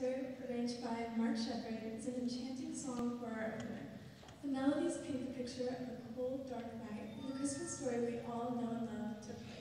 Winter, arranged by Mark Shepperd, is an enchanting song for our opener. The melodies paint the picture of a cold, dark night, the Christmas story we all know and love took place.